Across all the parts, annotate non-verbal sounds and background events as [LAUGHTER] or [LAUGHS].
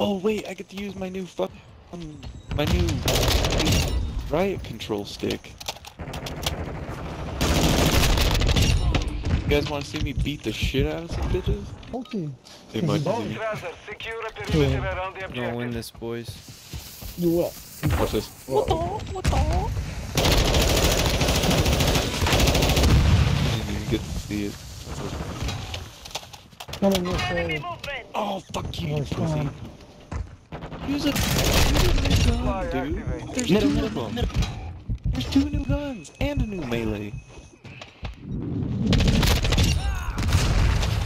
Oh wait, I get to use my new fuck, um, my new riot control stick. You guys want to see me beat the shit out of some bitches? Okay. They might Both. do. Strasser, secure a perimeter around the We're gonna win this, boys. You what? Watch this. What? You didn't even get to see it. Come on this way. Oh fuck you, Oh, you pussy. Fine. Use a, use a new gun, Fire dude. activate. There's two of them. There's two new guns and a new melee.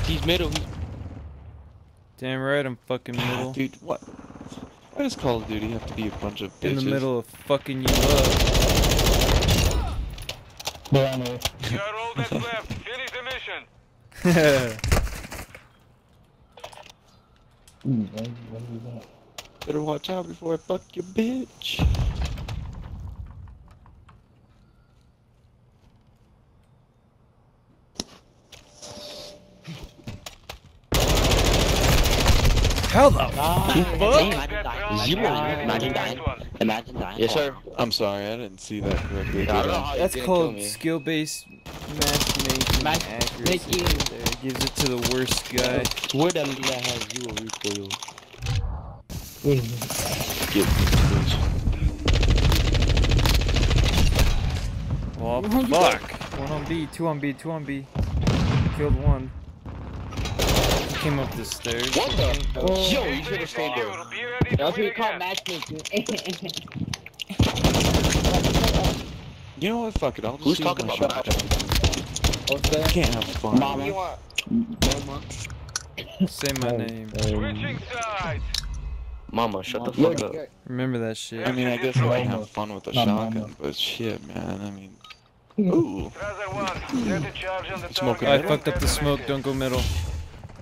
He's middle. He's Damn right, I'm fucking ah, middle. Dude, what? Why does Call of Duty have to be a bunch of bitches? In the middle of fucking you up. They're on there. You are all that's left. Finish the mission. [LAUGHS] Ooh, why, why do that? Better watch out before I fuck your bitch. How the Imagine That dying. round Zero. is ready for Imagine dying. Imagine dying. Yes, sir. I'm sorry, I didn't see that correctly. I don't did know I? how you That's called skill-based matchmaking Match- accuracy. right there. Gives it to the worst guy. Swear that Leah has zero recoil. Wait a. Get me, bitch. Well, fuck. One on B, two on B, two on B. Killed one. He came up the stairs. What the? Oh. Yo, you should have stayed there. Secure. Be ready to That's what win you call again. matchmaking. You know what? Fuck it. I'll just Who's talking about shotgun. What's I that? can't have fun. Moma. You want? Say my oh, name. Switching sides. Moma, shut the Yo, fuck up. Remember that shit. I mean, I guess I might Moma. have fun with a Not shotgun, Moma. but shit, man. I mean, [LAUGHS] ooh. Strasser 1. Set the charge on the Smoking. I fucked up the smoke, don't go middle.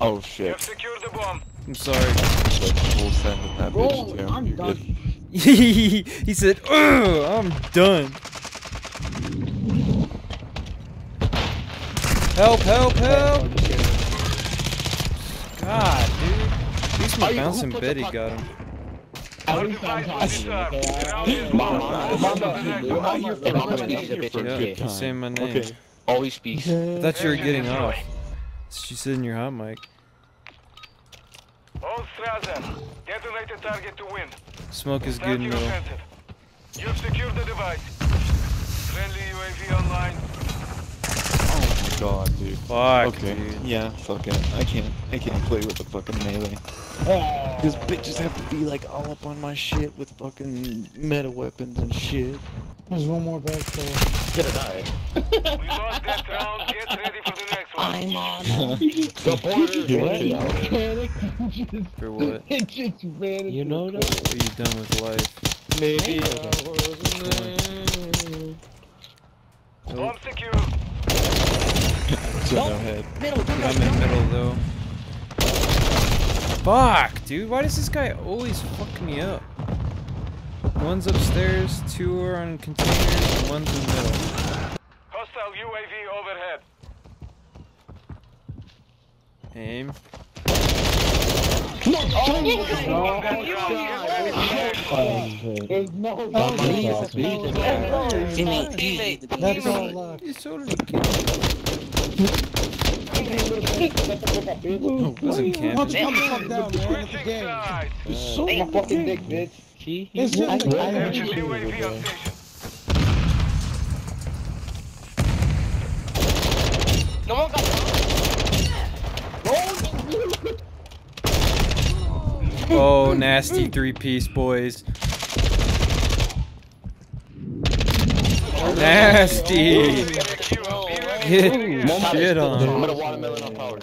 Oh shit. have secured the bomb. I'm sorry. Like full send with that Bro. Oh, I'm done. [LAUGHS] he said, Ugh, I'm done. Help, help, help! God, dude. At least my bouncing put Betty got him. Talking, Moma, Moma, Moma, you're out here for Moma, a bitch Yeah, saying my name. Okay. Always speaks. I thought you were getting Destroy. off. She said in your hot mic. All Strasser. Detonate the target to win. Smoke is good your You've secured the device. Friendly UAV online. Oh my god, dude. Fuck, Okay. dude. Yeah, fuck it. I can't. I can't play with the fucking melee. Because bitches have to be like all up on my shit with fucking meta weapons and shit. There's one more back there. Gonna die. We lost that round. Get ready for the next one. I'm on. The border. You're right. Panic. Just- For what? It just vanished. You know that? What are you done with life? Maybe. Bomb secure. So no head. Middle, middle, I'm in middle though. Fuck, dude. Why does this guy always fuck me up? One's upstairs, two are on containers, and one's in the middle. Hostile UAV overhead. Aim. There's no Moma, That's he's a all beast. Left. Teammate, Teammate. That's all left. He's totally kidding. No, Wasn't camping. him the down, man. It's a game. sides. It's so My fucking fucking dick, bitch. See? It's just a game. UAV on station. No one got Oh, nasty three piece, boys. Nasty. Get shit I'm gonna watermelon on power.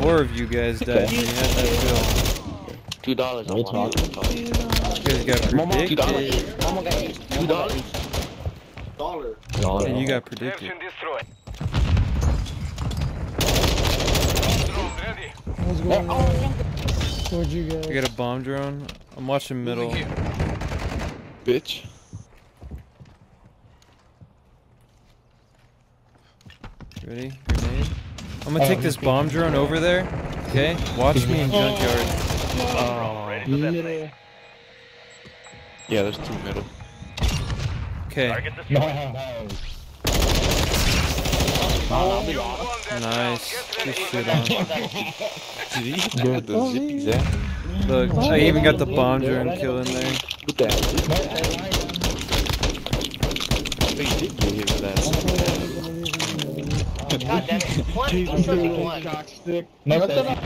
Four of you guys died. when you had that Two dollars. We'll talk. bill. You guys got Moma, Two predicted. dollars. Moma got eight. Two dollars. And you got predicted. Search and destroy. Drone ready. What's going on? Oh, Towards you I got a bomb drone. I'm watching middle. bitch. Ready? Grenade. I'm gonna take this bomb drone over there. Okay? Watch me in junkyard. Oh, Ready for that Middle. yeah, there's two middle. Okay, Target the No. You won that nice. Good shit on. the next one. Did he even get the zippies at? Look, I even got the bomb drone kill in there. With that zip? He did get hit with that. God damn it. One, one, one, one. No, that's not.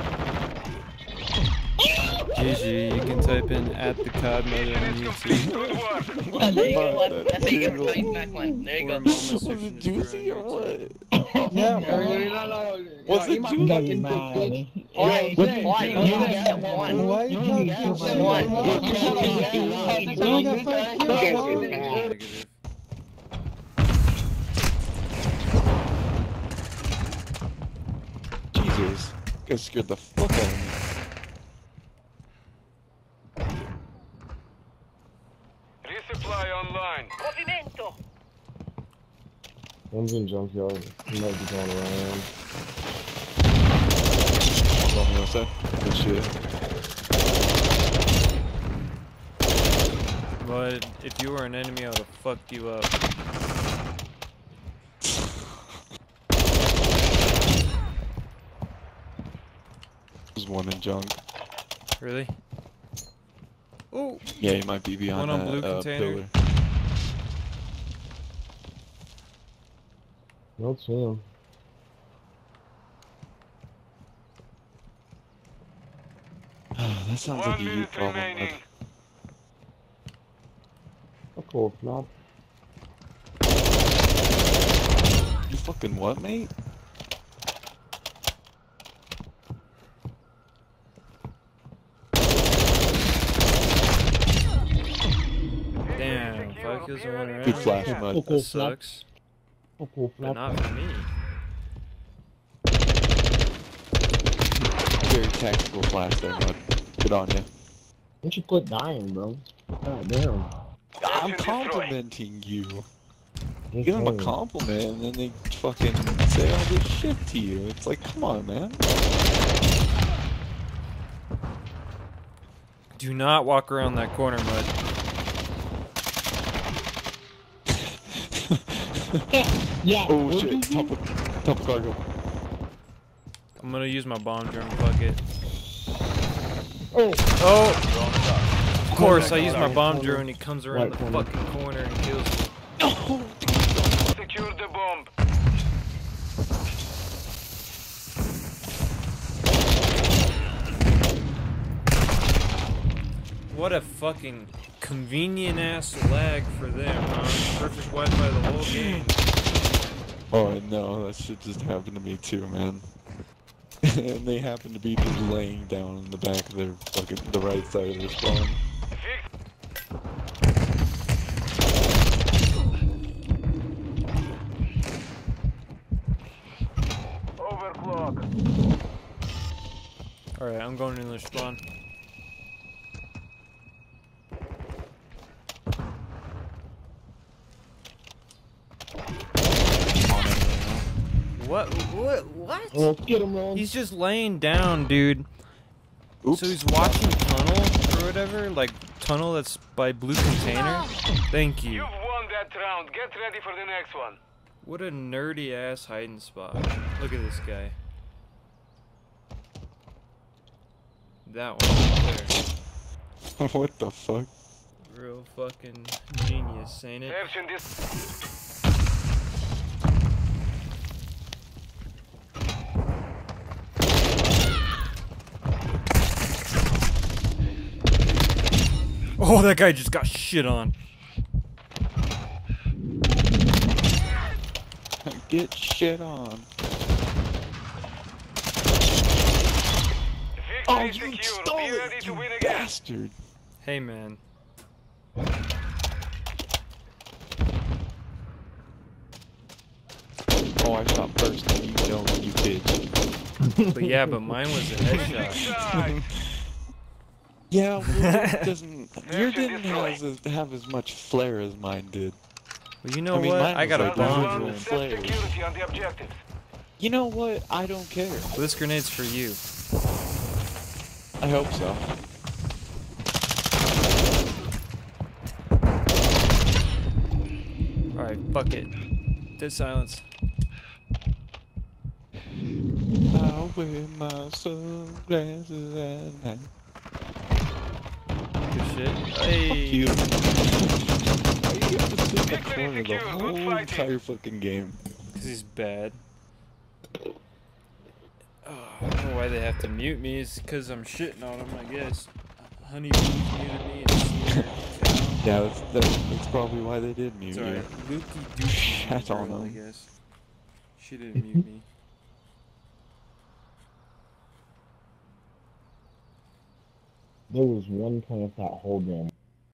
GG, you can type in at the COD mother Mission on. YouTube. There you go. one. That's how you get returning back one. There you go. Was it juicy or on what? Yeah, bro. Was it juicy? Twice, What? twice. You You got got one. Why you talking shit One. about One. You guys scared the fuck out of me. Resupply online. Movimento. One's in junkyard. He might be going around. Romeo said. Good shit. But if you were an enemy, I would have fucked you up. There's one in junk. Really? Oh, Yeah, he might be behind One on that blue uh, container. pillar. Don't see him. [SIGHS] that sounds like One a you minute problem. remaining. bud. A cool knob. You fucking what, mate? Damn. Five kills in one round. Good flash, mud. Cool, cool That sucks. A cool But not for me. Very tactical flash there, bud. Good on you. Don't you quit dying, bro? God damn. I'm complimenting you. Give them a compliment and then they fucking say all this shit to you. It's like, come on, man. Do not walk around that corner, mud. Yeah. Oh shit, top of, top of cargo. I'm gonna use my bomb drone. Fuck it. Oh. Oh! Of course, I use my bomb drone. He comes around Right the corner. fucking corner and kills me. Secure the bomb. What a fucking convenient ass lag for them, huh? Perfect Wi-Fi the whole game. [LAUGHS] Oh no, that shit just happened to me too, man. [LAUGHS] and they happen to be just laying down in the back of their fucking the right side of their spawn. Overclock. Alright, I'm going in the spawn. What? What? What? Oh, get him, Ron. He's just laying down, dude. Oops. So he's watching tunnel or whatever, like tunnel that's by blue container. Thank you. You've won that round. Get ready for the next one. What a nerdy ass hiding spot. Look at this guy. That one right there. [LAUGHS] what the fuck? Real fucking genius, ain't it? Oh, that guy just got shit on. Get shit on. Oh, you secure. stole it, you bastard. Hey, man. Oh, I shot first, and you don't, you bitch. But yeah, but mine was a headshot. [LAUGHS] Yeah, well, [LAUGHS] doesn't. your didn't have as, have as much flair as mine did. Well, you know I mean, what? I got a bomb. Flare. You know what? I don't care. Well, this grenade's for you. I hope so. Alright, fuck it. Dead silence. I wear my sunglasses at night. Good shit. Fuck Hey. you. Why you have to sit in the corner the whole entire fucking game? Because he's bad. Oh, I don't know why they have to mute me. It's because I'm shitting on him, I guess. Honey Boo's muted me and Sneaker. Yeah, that's, that's, that's probably why they did mute It's alright. you. Lukey Dookie. [LAUGHS] Shat on girl, I guess. She didn't mute me. There was one I thought whole damn